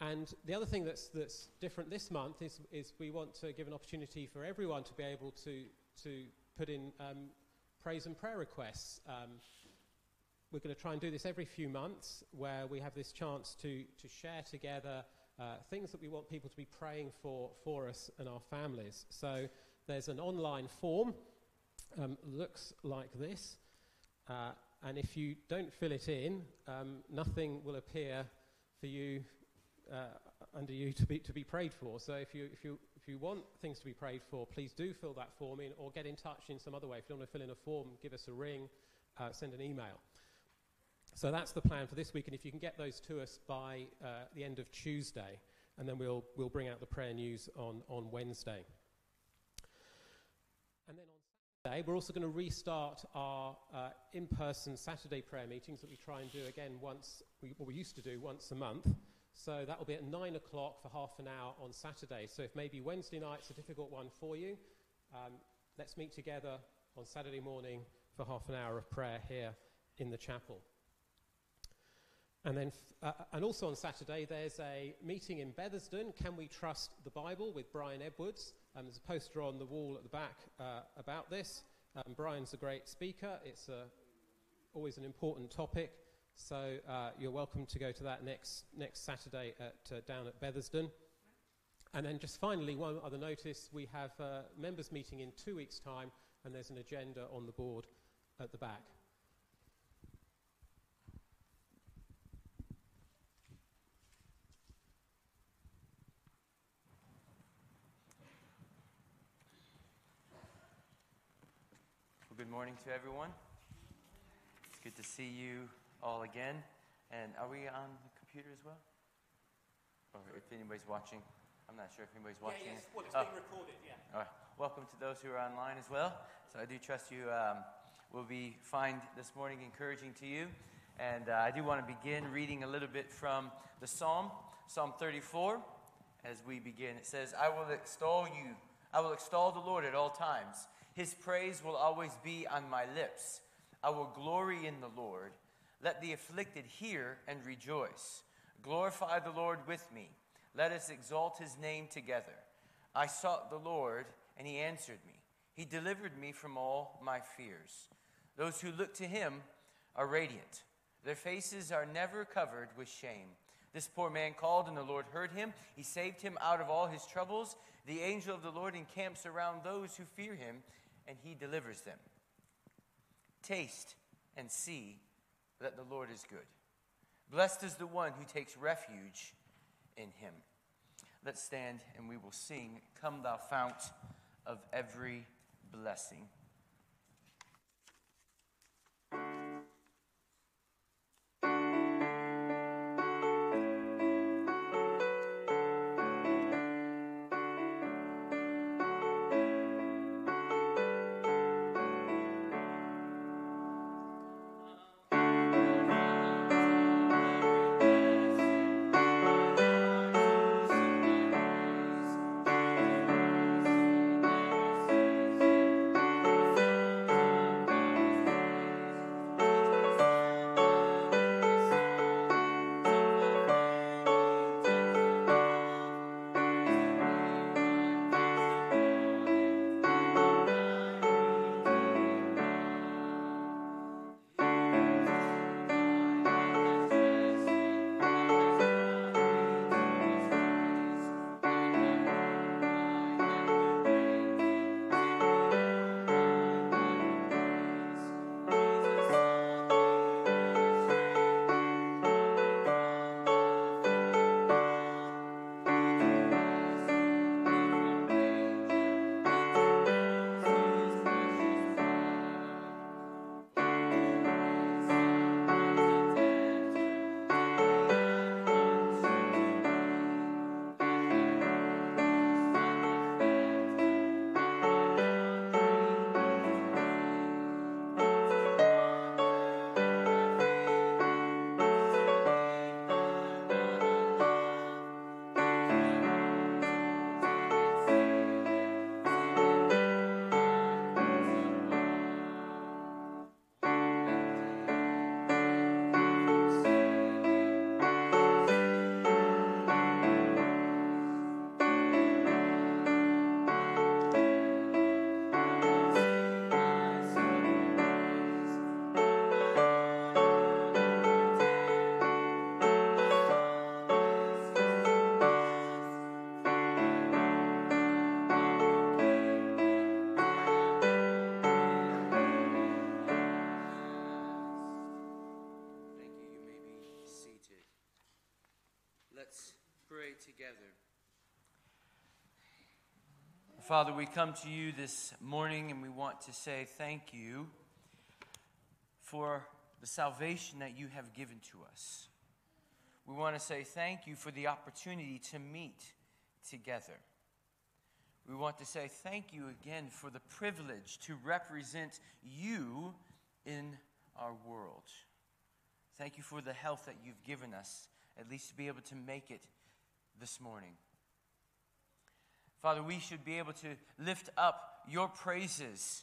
and the other thing that's, that's different this month is, is we want to give an opportunity for everyone to be able to, to put in um, praise and prayer requests. Um, we're going to try and do this every few months where we have this chance to, to share together uh, things that we want people to be praying for for us and our families. So there's an online form, um, looks like this. Uh, and if you don't fill it in, um, nothing will appear for you uh, under you to be, to be prayed for. So if you, if, you, if you want things to be prayed for, please do fill that form in or get in touch in some other way. If you don't want to fill in a form, give us a ring, uh, send an email. So that's the plan for this week, and if you can get those to us by uh, the end of Tuesday, and then we'll, we'll bring out the prayer news on, on Wednesday. And then on Saturday, we're also going to restart our uh, in person Saturday prayer meetings that we try and do again once, we, what we used to do once a month. So that will be at 9 o'clock for half an hour on Saturday. So if maybe Wednesday night's a difficult one for you, um, let's meet together on Saturday morning for half an hour of prayer here in the chapel. And then, uh, and also on Saturday, there's a meeting in Bethersden. Can we trust the Bible with Brian Edwards? Um, there's a poster on the wall at the back uh, about this. Um, Brian's a great speaker. It's a, always an important topic. So uh, you're welcome to go to that next next Saturday at, uh, down at Bethersden. And then just finally, one other notice: we have a members' meeting in two weeks' time, and there's an agenda on the board at the back. good morning to everyone. It's good to see you all again. And are we on the computer as well? Or if anybody's watching? I'm not sure if anybody's watching. Yeah, yes. Well, it's oh. being recorded, yeah. All right. Welcome to those who are online as well. So I do trust you um, will be find this morning encouraging to you. And uh, I do want to begin reading a little bit from the Psalm, Psalm 34, as we begin. It says, I will extol you. I will extol the Lord at all times. His praise will always be on my lips. I will glory in the Lord. Let the afflicted hear and rejoice. Glorify the Lord with me. Let us exalt his name together. I sought the Lord, and he answered me. He delivered me from all my fears. Those who look to him are radiant, their faces are never covered with shame. This poor man called, and the Lord heard him. He saved him out of all his troubles. The angel of the Lord encamps around those who fear him and he delivers them. Taste and see that the Lord is good. Blessed is the one who takes refuge in him. Let's stand and we will sing, Come, thou fount of every blessing. Together. Father, we come to you this morning and we want to say thank you for the salvation that you have given to us. We want to say thank you for the opportunity to meet together. We want to say thank you again for the privilege to represent you in our world. Thank you for the health that you've given us, at least to be able to make it this morning. Father, we should be able to lift up your praises.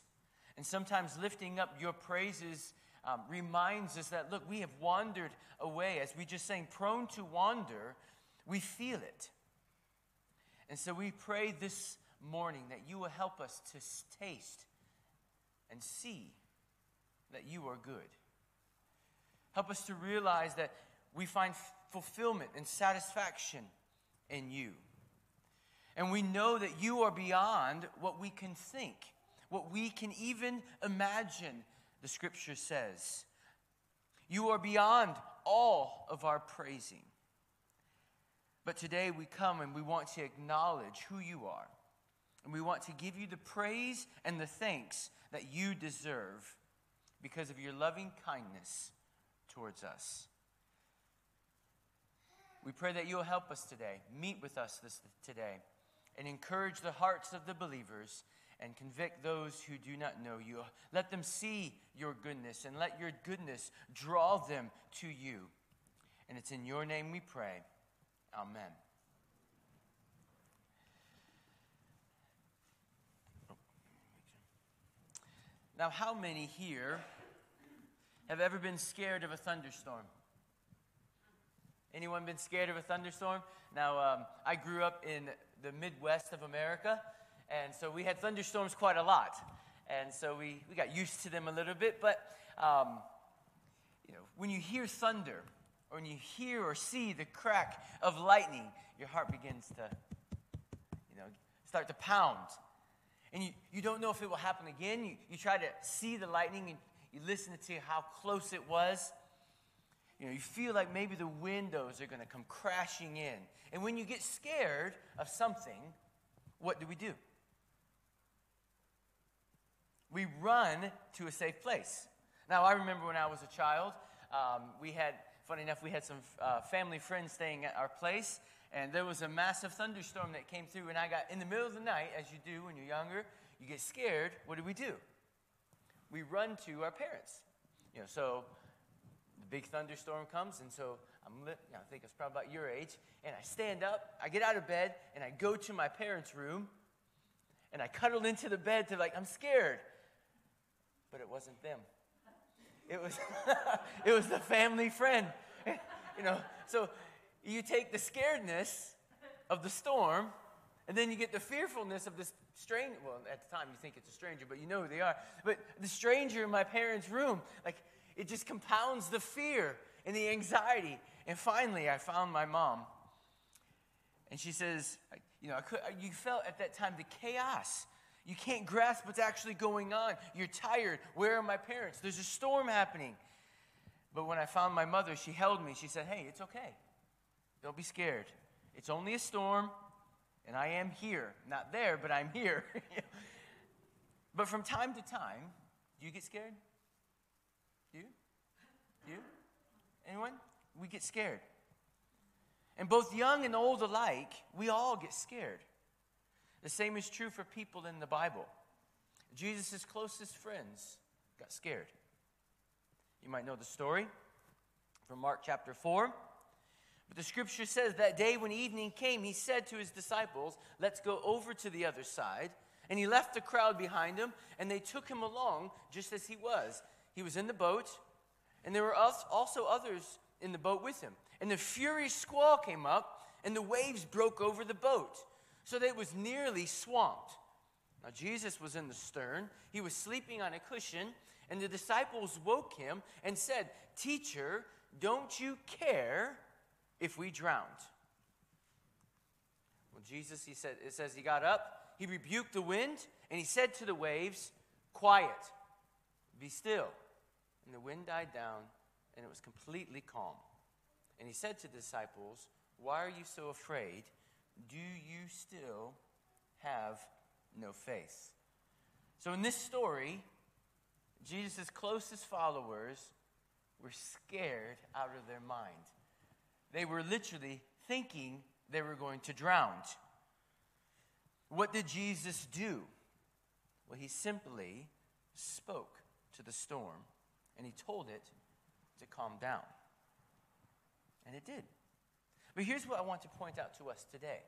And sometimes lifting up your praises um, reminds us that, look, we have wandered away. As we just sang, prone to wander, we feel it. And so we pray this morning that you will help us to taste and see that you are good. Help us to realize that we find fulfillment and satisfaction in you. And we know that you are beyond what we can think, what we can even imagine, the scripture says. You are beyond all of our praising. But today we come and we want to acknowledge who you are. And we want to give you the praise and the thanks that you deserve because of your loving kindness towards us. We pray that you'll help us today, meet with us this, today, and encourage the hearts of the believers and convict those who do not know you. Let them see your goodness and let your goodness draw them to you. And it's in your name we pray. Amen. Now, how many here have ever been scared of a thunderstorm? Anyone been scared of a thunderstorm? Now, um, I grew up in the Midwest of America, and so we had thunderstorms quite a lot. And so we, we got used to them a little bit. But, um, you know, when you hear thunder, or when you hear or see the crack of lightning, your heart begins to, you know, start to pound. And you, you don't know if it will happen again. You, you try to see the lightning and you listen to how close it was. You know, you feel like maybe the windows are going to come crashing in. And when you get scared of something, what do we do? We run to a safe place. Now, I remember when I was a child, um, we had, funny enough, we had some uh, family friends staying at our place, and there was a massive thunderstorm that came through, and I got in the middle of the night, as you do when you're younger, you get scared. What do we do? We run to our parents. You know, so the big thunderstorm comes, and so I'm lit, you know, I think it's probably about your age, and I stand up, I get out of bed, and I go to my parents' room, and I cuddle into the bed to like, I'm scared. But it wasn't them. It was, it was the family friend. you know, so you take the scaredness of the storm, and then you get the fearfulness of this stranger. Well, at the time you think it's a stranger, but you know who they are. But the stranger in my parents' room, like it just compounds the fear and the anxiety. And finally, I found my mom. And she says, You know, could, you felt at that time the chaos. You can't grasp what's actually going on. You're tired. Where are my parents? There's a storm happening. But when I found my mother, she held me. She said, Hey, it's okay. Don't be scared. It's only a storm, and I am here. Not there, but I'm here. but from time to time, do you get scared? You? Anyone? We get scared. And both young and old alike, we all get scared. The same is true for people in the Bible. Jesus' closest friends got scared. You might know the story from Mark chapter 4. But the scripture says that day when evening came, he said to his disciples, Let's go over to the other side. And he left the crowd behind him, and they took him along just as he was. He was in the boat, and there were also others in the boat with him. And the furious squall came up, and the waves broke over the boat, so that it was nearly swamped. Now, Jesus was in the stern. He was sleeping on a cushion, and the disciples woke him and said, Teacher, don't you care if we drowned? Well, Jesus, he said, it says he got up, he rebuked the wind, and he said to the waves, Quiet, be still. And the wind died down, and it was completely calm. And he said to the disciples, Why are you so afraid? Do you still have no faith? So, in this story, Jesus' closest followers were scared out of their mind. They were literally thinking they were going to drown. What did Jesus do? Well, he simply spoke to the storm and he told it to calm down. And it did. But here's what I want to point out to us today.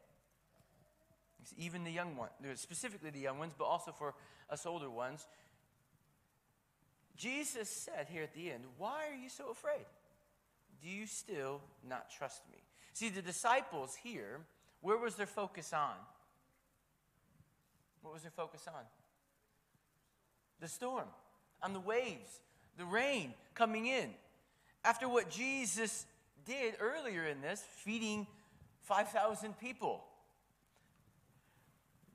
Even the young ones, specifically the young ones, but also for us older ones. Jesus said here at the end, Why are you so afraid? Do you still not trust me? See, the disciples here, where was their focus on? What was their focus on? The storm, on the waves, the rain coming in. After what Jesus did earlier in this, feeding 5,000 people,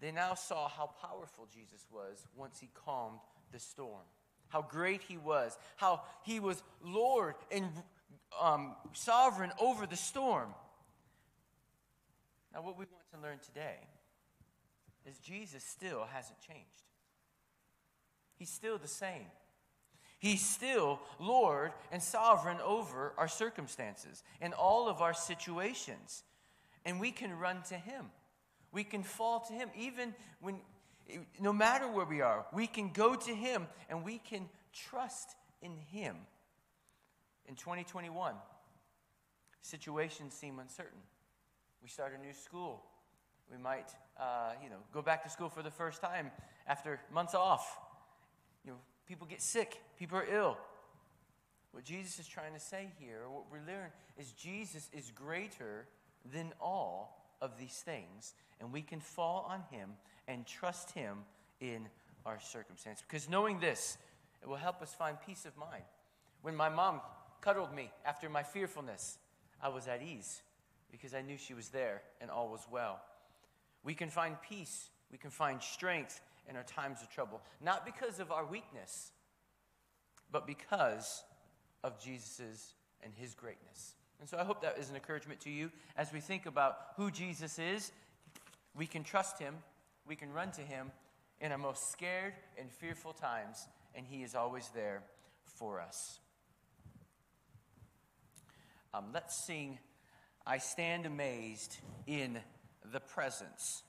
they now saw how powerful Jesus was once he calmed the storm, how great he was, how he was Lord and um, sovereign over the storm. Now, what we want to learn today is Jesus still hasn't changed. He's still the same. He's still Lord and sovereign over our circumstances and all of our situations. And we can run to Him. We can fall to Him. Even when, no matter where we are, we can go to Him and we can trust in Him. In 2021, situations seem uncertain. We start a new school. We might, uh, you know, go back to school for the first time after months off. People get sick. People are ill. What Jesus is trying to say here, what we learn, is Jesus is greater than all of these things, and we can fall on Him and trust Him in our circumstance. Because knowing this, it will help us find peace of mind. When my mom cuddled me after my fearfulness, I was at ease because I knew she was there and all was well. We can find peace, we can find strength in our times of trouble, not because of our weakness, but because of Jesus' and his greatness. And so I hope that is an encouragement to you as we think about who Jesus is. We can trust him, we can run to him in our most scared and fearful times, and he is always there for us. Um, let's sing. I stand amazed in the presence.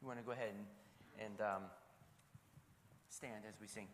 You want to go ahead and, and um, stand as we sing.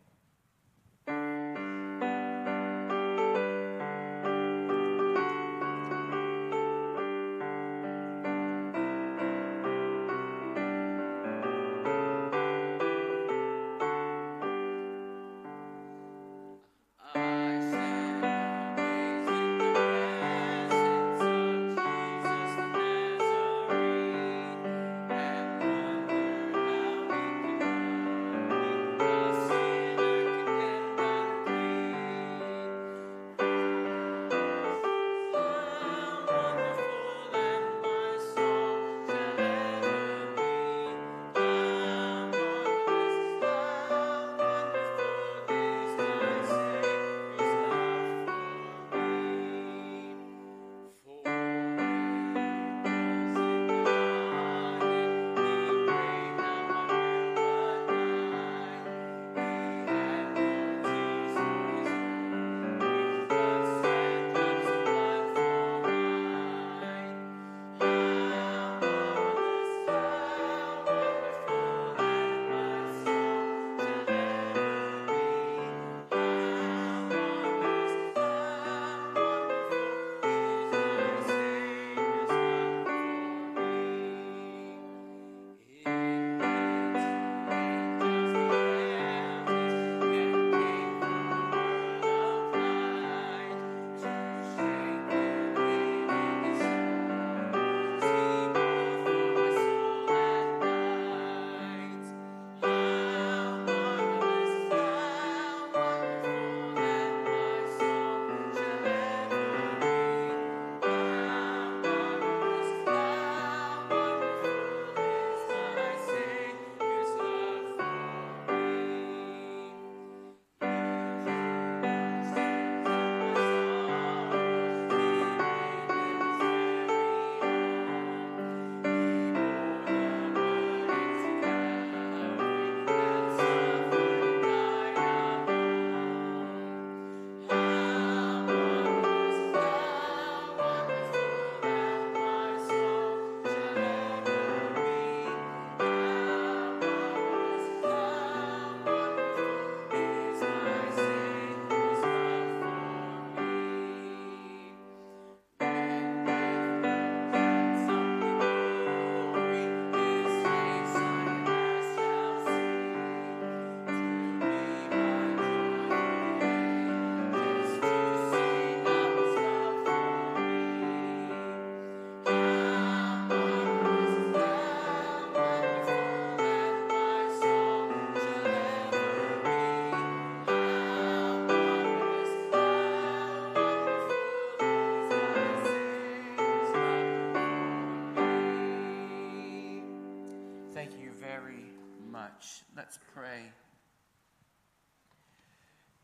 Pray.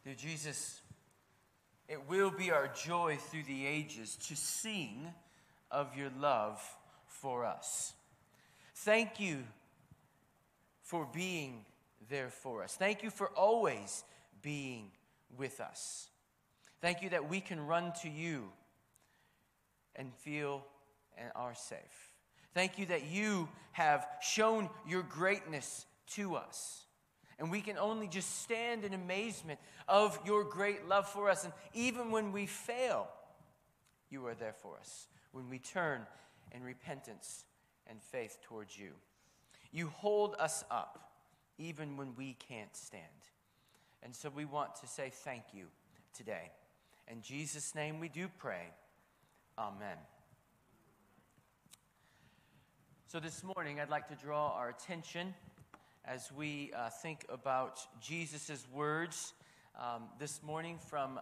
Dear Jesus, it will be our joy through the ages to sing of your love for us. Thank you for being there for us. Thank you for always being with us. Thank you that we can run to you and feel and are safe. Thank you that you have shown your greatness to us. And we can only just stand in amazement of your great love for us. And even when we fail, you are there for us. When we turn in repentance and faith towards you, you hold us up even when we can't stand. And so we want to say thank you today. In Jesus' name we do pray. Amen. So this morning, I'd like to draw our attention as we uh, think about Jesus' words um, this morning from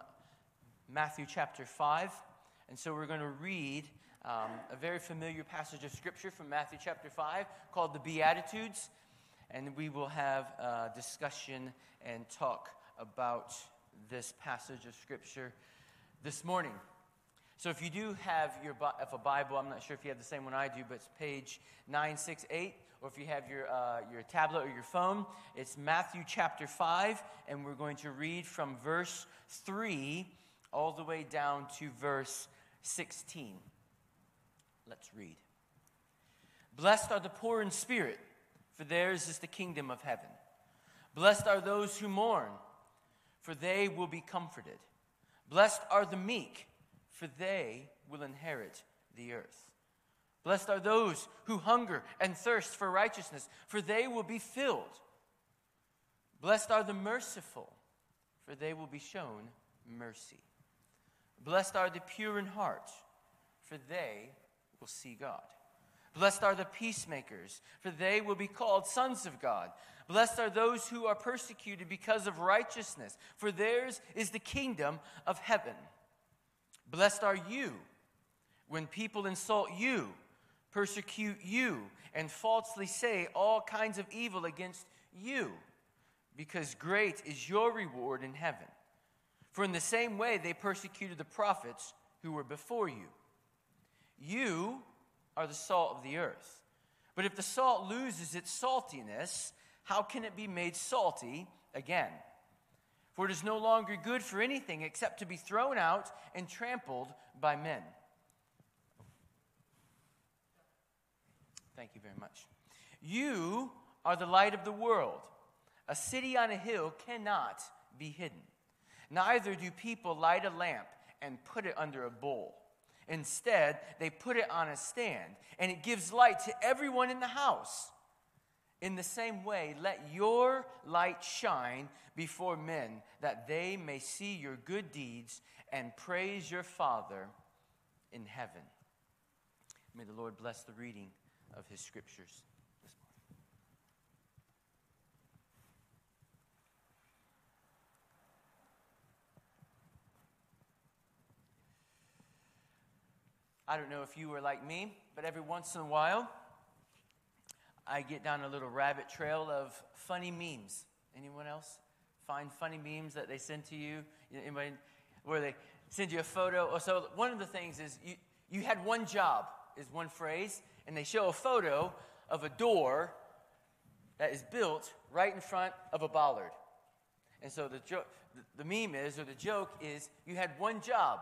Matthew chapter 5. And so we're going to read um, a very familiar passage of Scripture from Matthew chapter 5 called the Beatitudes. And we will have a discussion and talk about this passage of Scripture this morning. So if you do have your if a Bible, I'm not sure if you have the same one I do, but it's page 968, or if you have your, uh, your tablet or your phone, it's Matthew chapter 5, and we're going to read from verse 3 all the way down to verse 16. Let's read. Blessed are the poor in spirit, for theirs is the kingdom of heaven. Blessed are those who mourn, for they will be comforted. Blessed are the meek for they will inherit the earth. Blessed are those who hunger and thirst for righteousness, for they will be filled. Blessed are the merciful, for they will be shown mercy. Blessed are the pure in heart, for they will see God. Blessed are the peacemakers, for they will be called sons of God. Blessed are those who are persecuted because of righteousness, for theirs is the kingdom of heaven. Blessed are you when people insult you, persecute you, and falsely say all kinds of evil against you, because great is your reward in heaven. For in the same way they persecuted the prophets who were before you. You are the salt of the earth. But if the salt loses its saltiness, how can it be made salty again? For it is no longer good for anything except to be thrown out and trampled by men. Thank you very much. You are the light of the world. A city on a hill cannot be hidden. Neither do people light a lamp and put it under a bowl. Instead, they put it on a stand, and it gives light to everyone in the house. In the same way, let your light shine before men, that they may see your good deeds and praise your Father in heaven. May the Lord bless the reading of his scriptures this morning. I don't know if you were like me, but every once in a while, I get down a little rabbit trail of funny memes. Anyone else find funny memes that they send to you? Anybody, where they send you a photo? Oh, so one of the things is you, you had one job, is one phrase, and they show a photo of a door that is built right in front of a bollard. And so the, jo- the meme is, or the joke is, you had one job.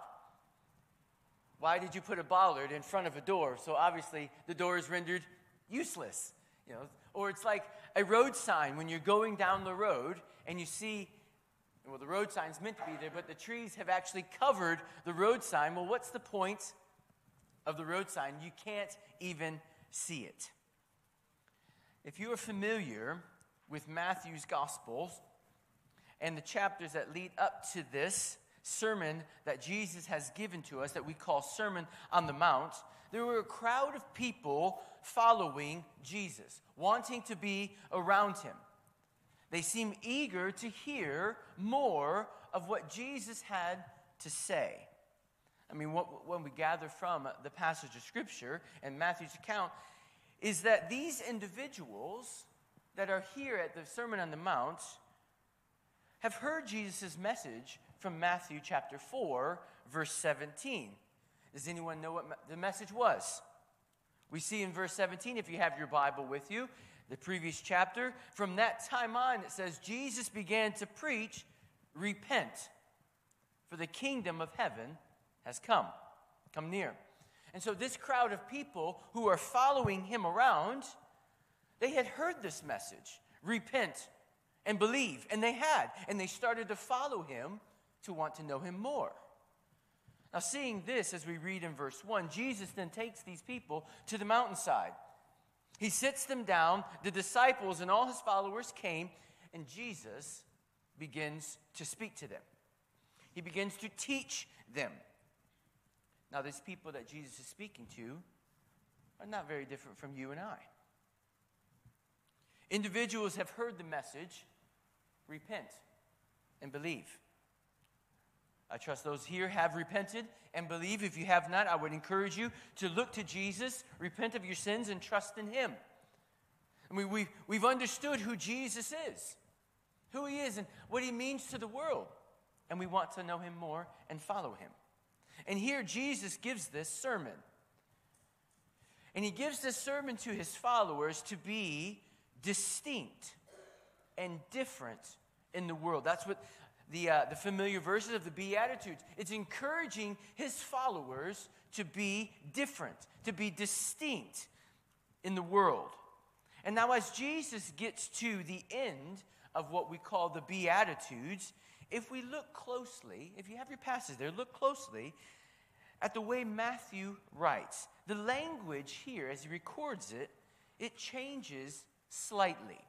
Why did you put a bollard in front of a door? So obviously the door is rendered useless. You know, or it's like a road sign when you're going down the road and you see, well, the road sign's meant to be there, but the trees have actually covered the road sign. Well, what's the point of the road sign? You can't even see it. If you are familiar with Matthew's Gospels and the chapters that lead up to this sermon that Jesus has given to us, that we call Sermon on the Mount, there were a crowd of people following Jesus, wanting to be around him. They seem eager to hear more of what Jesus had to say. I mean, what, when we gather from the passage of Scripture and Matthew's account, is that these individuals that are here at the Sermon on the Mount have heard Jesus' message from Matthew chapter 4, verse 17. Does anyone know what the message was? We see in verse 17, if you have your Bible with you, the previous chapter, from that time on, it says, Jesus began to preach, Repent, for the kingdom of heaven has come, come near. And so, this crowd of people who are following him around, they had heard this message repent and believe. And they had. And they started to follow him to want to know him more. Now, seeing this as we read in verse 1, Jesus then takes these people to the mountainside. He sits them down, the disciples and all his followers came, and Jesus begins to speak to them. He begins to teach them. Now, these people that Jesus is speaking to are not very different from you and I. Individuals have heard the message repent and believe. I trust those here have repented and believe. If you have not, I would encourage you to look to Jesus, repent of your sins, and trust in Him. I mean, we, we've understood who Jesus is, who He is, and what He means to the world. And we want to know Him more and follow Him. And here Jesus gives this sermon. And He gives this sermon to His followers to be distinct and different in the world. That's what the, uh, the familiar verses of the Beatitudes. It's encouraging his followers to be different, to be distinct in the world. And now, as Jesus gets to the end of what we call the Beatitudes, if we look closely, if you have your passage there, look closely at the way Matthew writes. The language here, as he records it, it changes slightly.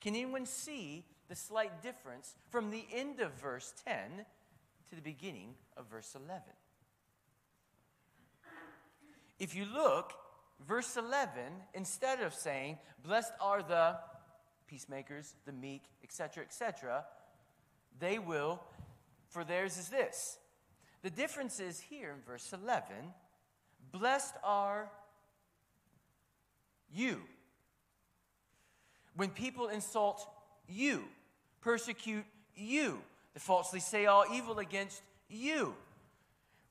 Can anyone see the slight difference from the end of verse 10 to the beginning of verse 11? If you look, verse 11, instead of saying, Blessed are the peacemakers, the meek, etc., etc., they will, for theirs is this. The difference is here in verse 11 Blessed are you when people insult you, persecute you, they falsely say all evil against you,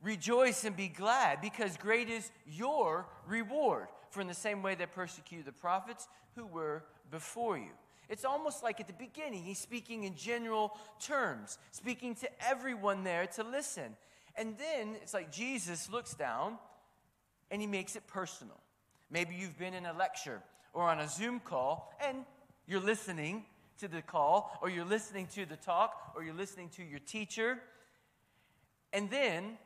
rejoice and be glad, because great is your reward. For in the same way they persecuted the prophets who were before you. It's almost like at the beginning, he's speaking in general terms, speaking to everyone there to listen. And then it's like Jesus looks down and he makes it personal. Maybe you've been in a lecture or on a Zoom call and you're listening to the call, or you're listening to the talk, or you're listening to your teacher, and then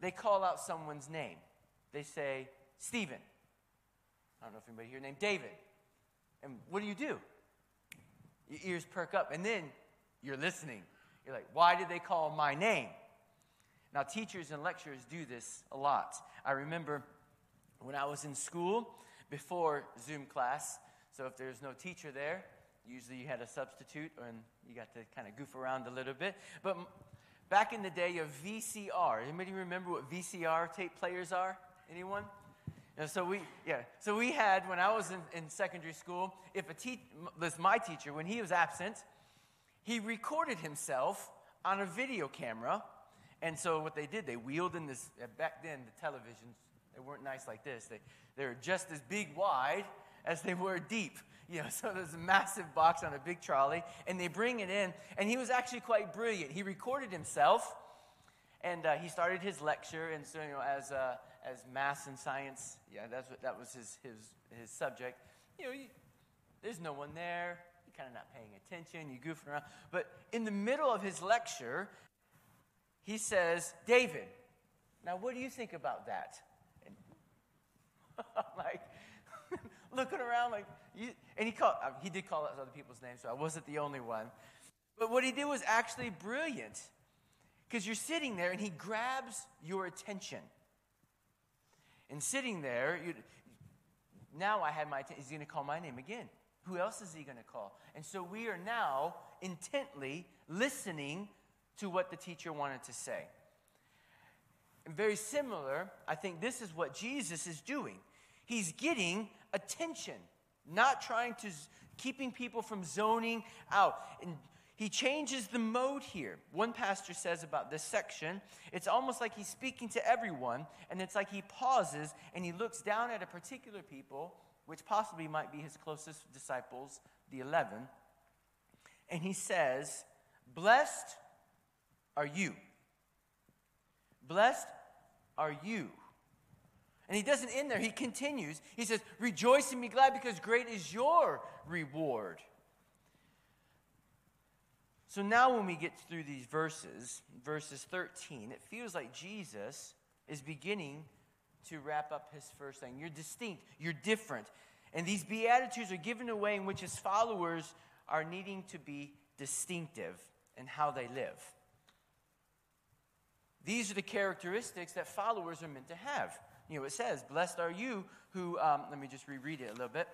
they call out someone's name. They say, Stephen. I don't know if anybody here named David. And what do you do? Your ears perk up, and then you're listening. You're like, why did they call my name? Now, teachers and lecturers do this a lot. I remember when I was in school before Zoom class, so if there's no teacher there, usually you had a substitute and you got to kind of goof around a little bit. But back in the day of VCR, anybody remember what VCR tape players are? Anyone? So we, yeah. So we had when I was in, in secondary school, if a teacher, this my teacher, when he was absent, he recorded himself on a video camera. And so what they did, they wheeled in this. Back then, the televisions they weren't nice like this. They they were just as big wide as they were deep. You know, so there's a massive box on a big trolley, and they bring it in. And he was actually quite brilliant. He recorded himself, and uh, he started his lecture. And so, you know, as uh, as math and science, yeah, that's what that was his his his subject. You know, you, there's no one there. You're kind of not paying attention. You goofing around. But in the middle of his lecture, he says, "David, now what do you think about that?" And I'm like looking around like, you, and he called, uh, he did call out other people's names, so I wasn't the only one. But what he did was actually brilliant because you're sitting there and he grabs your attention. And sitting there, now I had my attention. He's going to call my name again. Who else is he going to call? And so we are now intently listening to what the teacher wanted to say. And very similar, I think this is what Jesus is doing. He's getting attention, not trying to keeping people from zoning out. And he changes the mode here. One pastor says about this section, it's almost like he's speaking to everyone, and it's like he pauses and he looks down at a particular people, which possibly might be his closest disciples, the 11, and he says, Blessed are you. Blessed are you. And he doesn't end there, he continues. He says, Rejoice and be glad because great is your reward. So now, when we get through these verses, verses 13, it feels like Jesus is beginning to wrap up his first thing. You're distinct, you're different. And these Beatitudes are given away in which his followers are needing to be distinctive in how they live. These are the characteristics that followers are meant to have. You know, it says, Blessed are you who, um, let me just reread it a little bit.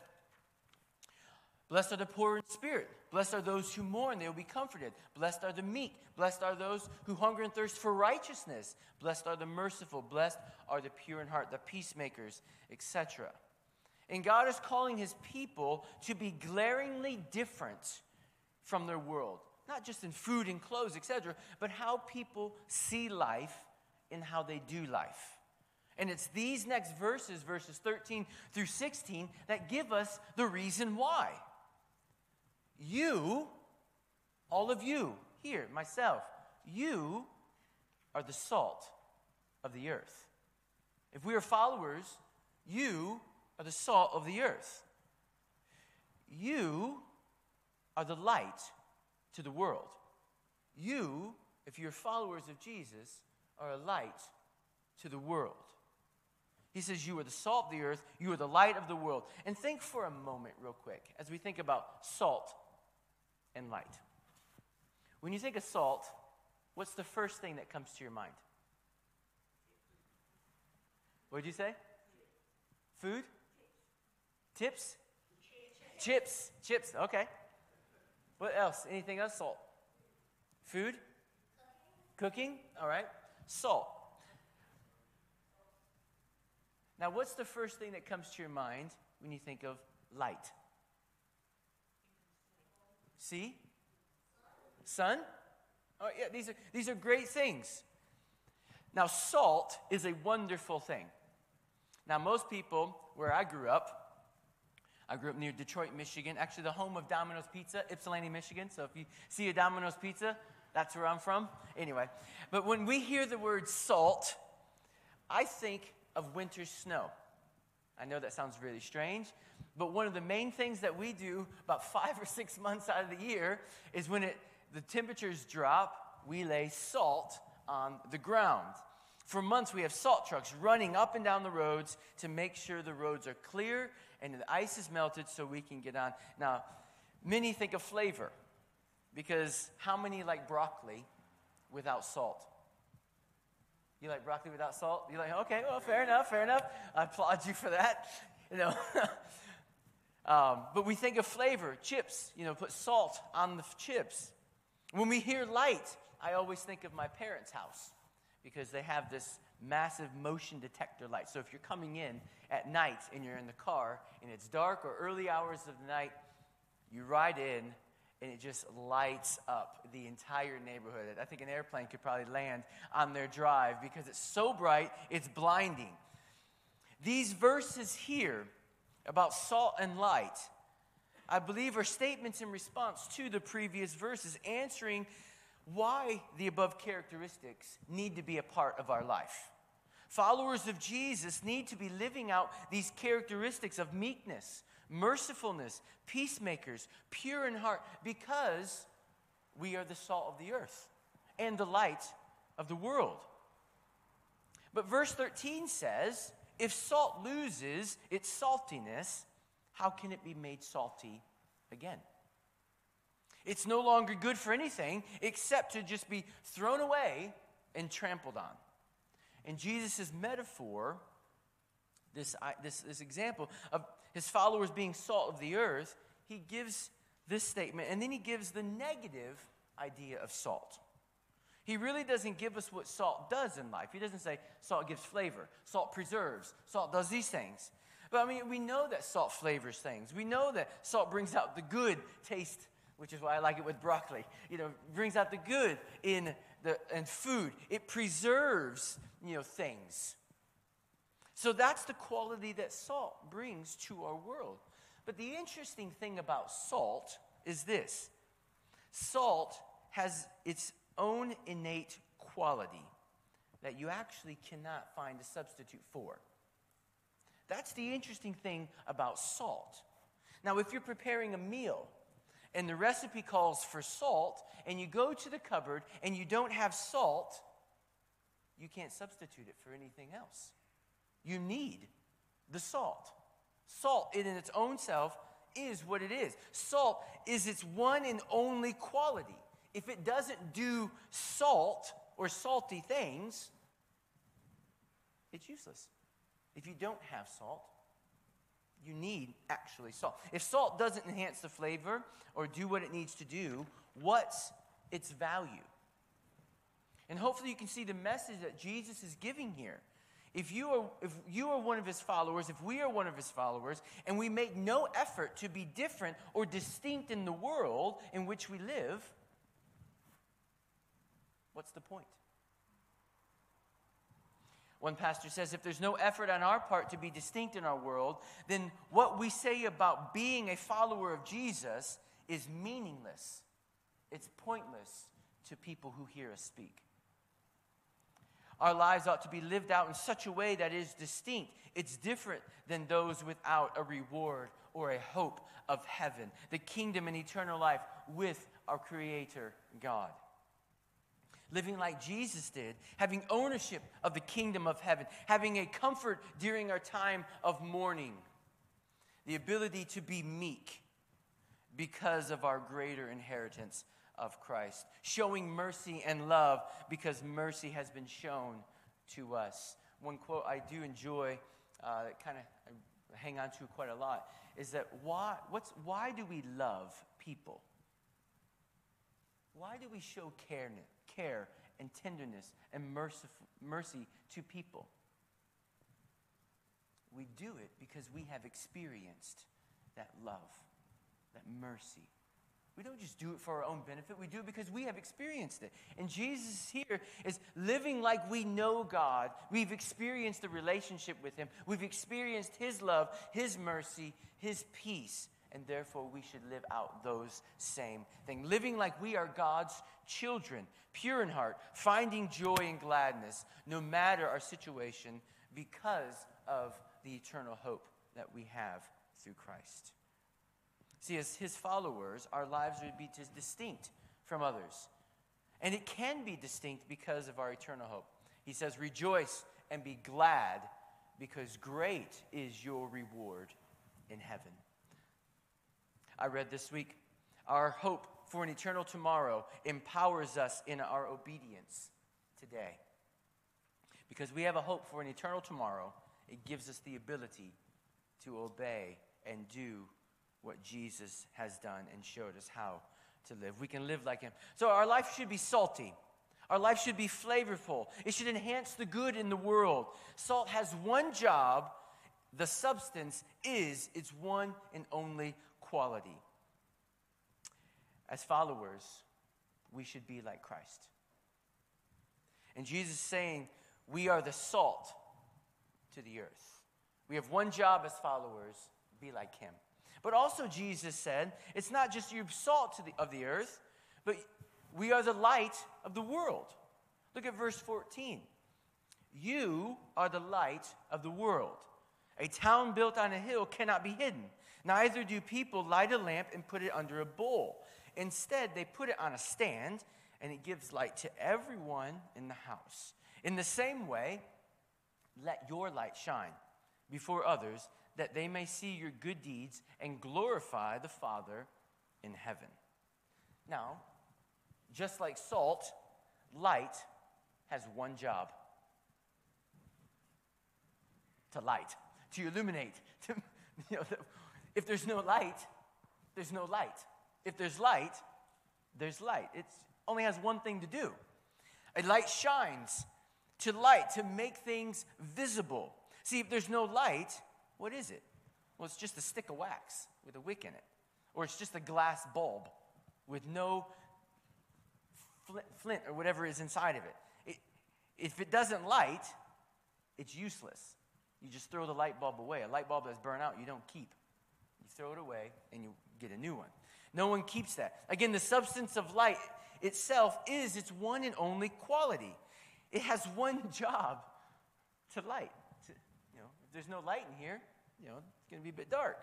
Blessed are the poor in spirit. Blessed are those who mourn, they will be comforted. Blessed are the meek. Blessed are those who hunger and thirst for righteousness. Blessed are the merciful. Blessed are the pure in heart, the peacemakers, etc. And God is calling his people to be glaringly different from their world, not just in food and clothes, etc., but how people see life and how they do life. And it's these next verses, verses 13 through 16, that give us the reason why. You, all of you here, myself, you are the salt of the earth. If we are followers, you are the salt of the earth. You are the light to the world. You, if you're followers of Jesus, are a light to the world. He says, You are the salt of the earth, you are the light of the world. And think for a moment, real quick, as we think about salt and light. When you think of salt, what's the first thing that comes to your mind? What did you say? Food? Tips? Chips. Chips. Okay. What else? Anything else? Salt. Food? Cooking. All right. Salt. Now, what's the first thing that comes to your mind when you think of light? See? Sun? Oh, yeah, these are, these are great things. Now, salt is a wonderful thing. Now, most people, where I grew up, I grew up near Detroit, Michigan, actually the home of Domino's Pizza, Ypsilanti, Michigan. So if you see a Domino's Pizza, that's where I'm from. Anyway, but when we hear the word salt, I think of winter snow. I know that sounds really strange, but one of the main things that we do about five or six months out of the year is when it, the temperatures drop, we lay salt on the ground. For months, we have salt trucks running up and down the roads to make sure the roads are clear and the ice is melted so we can get on. Now, many think of flavor because how many like broccoli without salt? You like broccoli without salt? You're like, okay, well, fair enough, fair enough. I applaud you for that. You know. Um, but we think of flavor, chips, you know, put salt on the chips. When we hear light, I always think of my parents' house because they have this massive motion detector light. So if you're coming in at night and you're in the car and it's dark or early hours of the night, you ride in and it just lights up the entire neighborhood. I think an airplane could probably land on their drive because it's so bright, it's blinding. These verses here about salt and light, I believe, are statements in response to the previous verses, answering why the above characteristics need to be a part of our life. Followers of Jesus need to be living out these characteristics of meekness, mercifulness, peacemakers, pure in heart, because we are the salt of the earth and the light of the world. But verse 13 says, if salt loses its saltiness, how can it be made salty again? It's no longer good for anything except to just be thrown away and trampled on. And Jesus' metaphor, this, this, this example of his followers being salt of the earth, he gives this statement, and then he gives the negative idea of salt. He really doesn't give us what salt does in life. He doesn't say salt gives flavor, salt preserves, salt does these things. But I mean, we know that salt flavors things. We know that salt brings out the good taste, which is why I like it with broccoli. You know, brings out the good in the in food. It preserves, you know, things. So that's the quality that salt brings to our world. But the interesting thing about salt is this salt has its own innate quality that you actually cannot find a substitute for. That's the interesting thing about salt. Now, if you're preparing a meal and the recipe calls for salt, and you go to the cupboard and you don't have salt, you can't substitute it for anything else. You need the salt. Salt, in its own self, is what it is. Salt is its one and only quality. If it doesn't do salt or salty things, it's useless. If you don't have salt, you need actually salt. If salt doesn't enhance the flavor or do what it needs to do, what's its value? And hopefully you can see the message that Jesus is giving here. If you are if you are one of his followers, if we are one of his followers and we make no effort to be different or distinct in the world in which we live, what's the point? One pastor says if there's no effort on our part to be distinct in our world, then what we say about being a follower of Jesus is meaningless. It's pointless to people who hear us speak. Our lives ought to be lived out in such a way that is distinct. It's different than those without a reward or a hope of heaven, the kingdom and eternal life with our Creator God living like Jesus did, having ownership of the kingdom of heaven, having a comfort during our time of mourning, the ability to be meek because of our greater inheritance of Christ, showing mercy and love because mercy has been shown to us. One quote I do enjoy, uh, kind of hang on to quite a lot, is that why, what's, why do we love people? Why do we show care, care and tenderness and mercy to people? We do it because we have experienced that love, that mercy. We don't just do it for our own benefit. We do it because we have experienced it. And Jesus here is living like we know God. We've experienced the relationship with Him. We've experienced His love, His mercy, His peace and therefore we should live out those same things. Living like we are God's children, pure in heart, finding joy and gladness no matter our situation because of the eternal hope that we have through Christ. See, as his followers, our lives would be distinct from others. And it can be distinct because of our eternal hope. He says, Rejoice and be glad because great is your reward in heaven. I read this week. Our hope for an eternal tomorrow empowers us in our obedience today. Because we have a hope for an eternal tomorrow, it gives us the ability to obey and do what Jesus has done and showed us how to live. We can live like Him. So our life should be salty. Our life should be flavorful. It should enhance the good in the world. Salt has one job. The substance is its one and only quality. As followers, we should be like Christ. And Jesus is saying, We are the salt to the earth. We have one job as followers be like him. But also, Jesus said, it's not just your salt the, of the earth, but we are the light of the world. Look at verse 14. You are the light of the world. A town built on a hill cannot be hidden. Neither do people light a lamp and put it under a bowl. Instead, they put it on a stand, and it gives light to everyone in the house. In the same way, let your light shine before others, that they may see your good deeds and glorify the Father in heaven. Now, just like salt, light has one job to light, to illuminate, to, you know, if there's no light, there's no light. If there's light, there's light. It only has one thing to do. A light shines to light, to make things visible. See, if there's no light, What is it? Well, it's just a stick of wax with a wick in it, or it's just a glass bulb with no flint, or whatever is inside of it. it. If it doesn't light, it's useless. You just throw the light bulb away. A light bulb that's burned out, you don't keep. You throw it away and you get a new one. No one keeps that. Again, the substance of light itself is its one and only quality. It has one job to light. To, you know, if there's no light in here, you know, it's going to be a bit dark.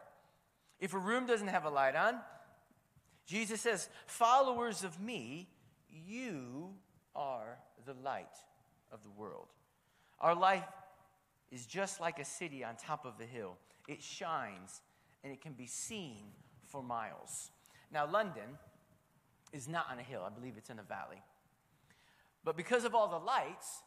If a room doesn't have a light on, Jesus says, Followers of me, you are the light of the world. Our life is just like a city on top of a hill. It shines and it can be seen for miles. Now, London is not on a hill, I believe it's in a valley. But because of all the lights,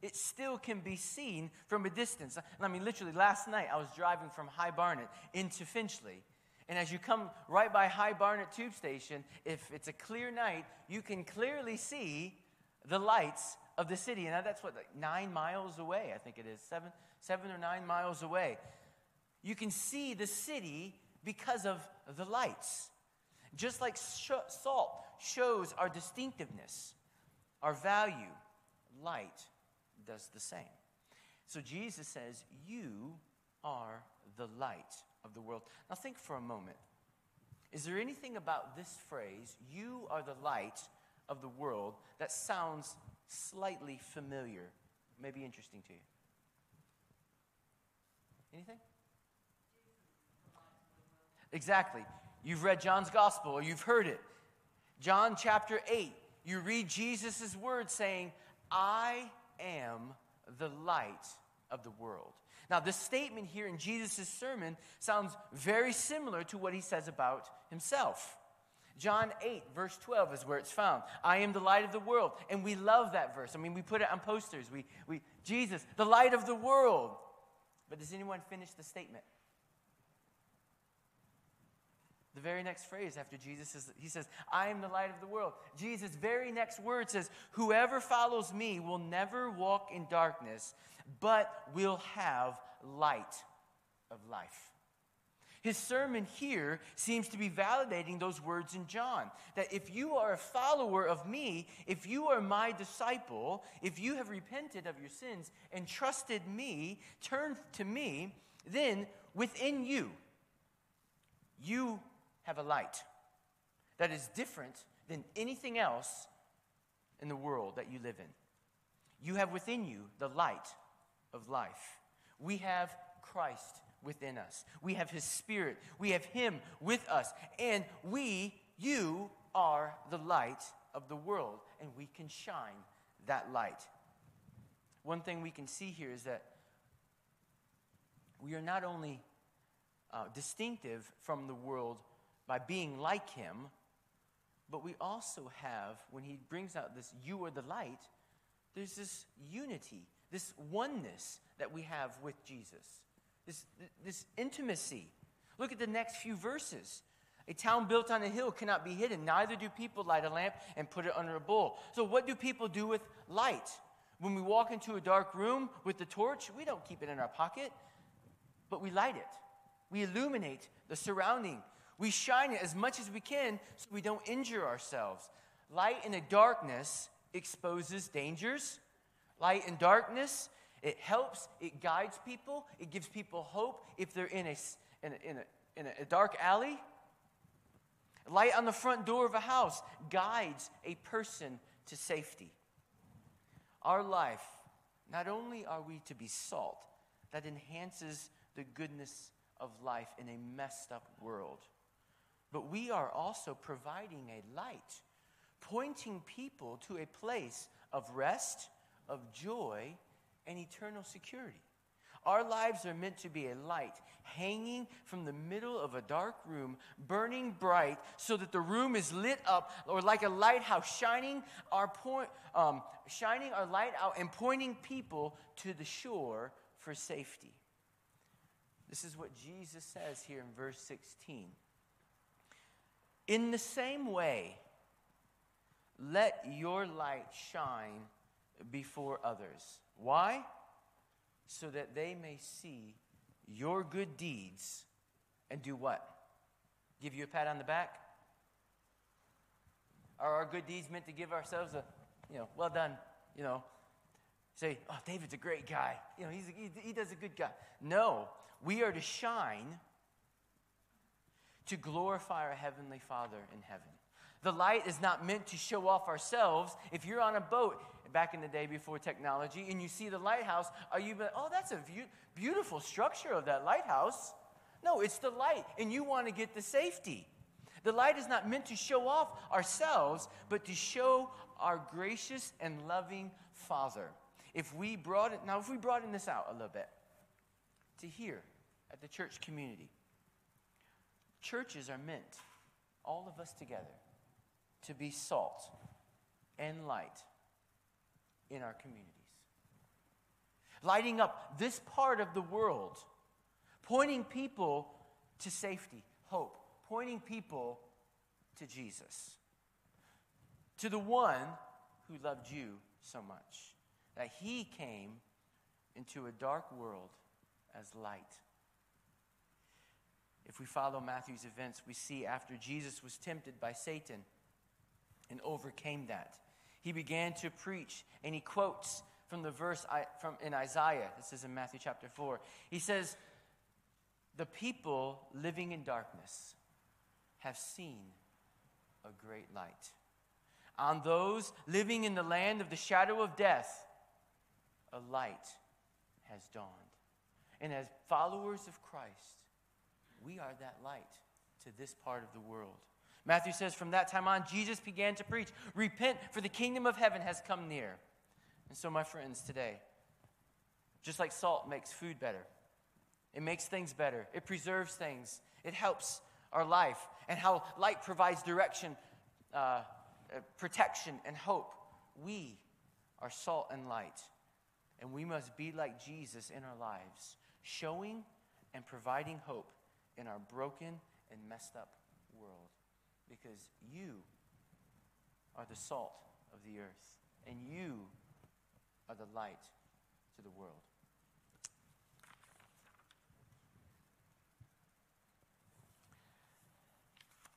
it still can be seen from a distance. I mean, literally, last night I was driving from High Barnet into Finchley. And as you come right by High Barnet Tube Station, if it's a clear night, you can clearly see the lights of the city. And that's what, like nine miles away, I think it is, seven, seven or nine miles away. You can see the city because of the lights. Just like sh- salt shows our distinctiveness, our value, light does the same. So Jesus says, You are the light of the world. Now think for a moment. Is there anything about this phrase, you are the light of the world, that sounds slightly familiar, maybe interesting to you? Anything? Exactly. You've read John's gospel or you've heard it. John chapter 8, you read Jesus' words saying, I am the light of the world. Now, this statement here in Jesus' sermon sounds very similar to what he says about himself. John 8, verse 12 is where it's found. I am the light of the world. And we love that verse. I mean, we put it on posters. We, we, Jesus, the light of the world. But does anyone finish the statement? The very next phrase after Jesus says, he says, I am the light of the world. Jesus' very next word says, Whoever follows me will never walk in darkness, but will have light of life. His sermon here seems to be validating those words in John that if you are a follower of me, if you are my disciple, if you have repented of your sins and trusted me, turned to me, then within you, you have a light that is different than anything else in the world that you live in. You have within you the light of life. We have Christ within us. We have His Spirit. We have Him with us. And we, you, are the light of the world, and we can shine that light. One thing we can see here is that we are not only uh, distinctive from the world by being like him, but we also have, when he brings out this, you are the light, there's this unity, this oneness that we have with Jesus, this, this intimacy. Look at the next few verses. A town built on a hill cannot be hidden. Neither do people light a lamp and put it under a bowl. So, what do people do with light? When we walk into a dark room with the torch, we don't keep it in our pocket, but we light it. We illuminate the surrounding. We shine it as much as we can so we don't injure ourselves. Light in the darkness exposes dangers. Light in darkness, it helps, it guides people, it gives people hope if they're in a, in a, in a, in a dark alley. Light on the front door of a house guides a person to safety. Our life, not only are we to be salt that enhances the goodness of life in a messed up world, but we are also providing a light, pointing people to a place of rest, of joy, and eternal security. Our lives are meant to be a light hanging from the middle of a dark room, burning bright so that the room is lit up, or like a lighthouse, shining our, point, um, shining our light out and pointing people to the shore for safety. This is what Jesus says here in verse 16. In the same way, let your light shine before others. Why? So that they may see your good deeds and do what? Give you a pat on the back? Are our good deeds meant to give ourselves a, you know, well done, you know, say, oh, David's a great guy. You know, he's a, he, he does a good guy. No, we are to shine to glorify our Heavenly Father in heaven. The light is not meant to show off ourselves. If you're on a boat back in the day before technology and you see the lighthouse, are you, oh, that's a view, beautiful structure of that lighthouse? No, it's the light, and you want to get the safety. The light is not meant to show off ourselves, but to show our gracious and loving Father. If we brought it, now if we broaden this out a little bit to here at the church community, churches are meant, all of us together, to be salt and light in our communities. Lighting up this part of the world, pointing people to safety, hope, pointing people to Jesus, to the one who loved you so much that he came into a dark world as light. If we follow Matthew's events, we see after Jesus was tempted by Satan and overcame that, he began to preach, and he quotes from the verse I, from, in Isaiah. This is in Matthew chapter 4. He says, The people living in darkness have seen a great light. On those living in the land of the shadow of death, a light has dawned. And as followers of Christ, we are that light to this part of the world. Matthew says, From that time on, Jesus began to preach, Repent, for the kingdom of heaven has come near. And so, my friends, today, just like salt makes food better, it makes things better, it preserves things, it helps our life, and how light provides direction, uh, uh, protection, and hope. We are salt and light, and we must be like Jesus in our lives, showing and providing hope in our broken and messed up world because you are the salt of the earth and you are the light to the world.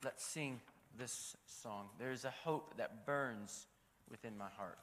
Let's sing this song. There is a hope that burns within my heart.